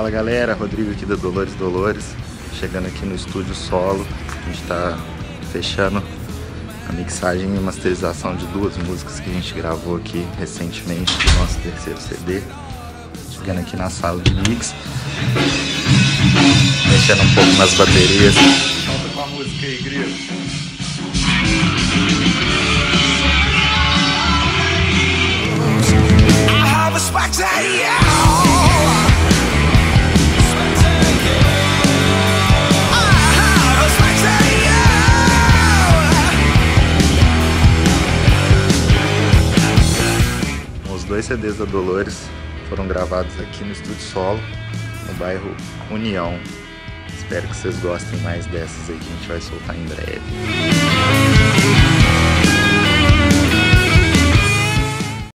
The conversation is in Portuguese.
Fala galera, Rodrigo aqui da Dolores Dolores, chegando aqui no estúdio solo. A gente está fechando a mixagem e masterização de duas músicas que a gente gravou aqui recentemente do nosso terceiro CD. Chegando aqui na sala de mix, mexendo um pouco nas baterias. Volta com a música aí, grilo. Os dois CDs da Dolores foram gravados aqui no Estúdio Solo, no bairro União. Espero que vocês gostem mais dessas aí que a gente vai soltar em breve.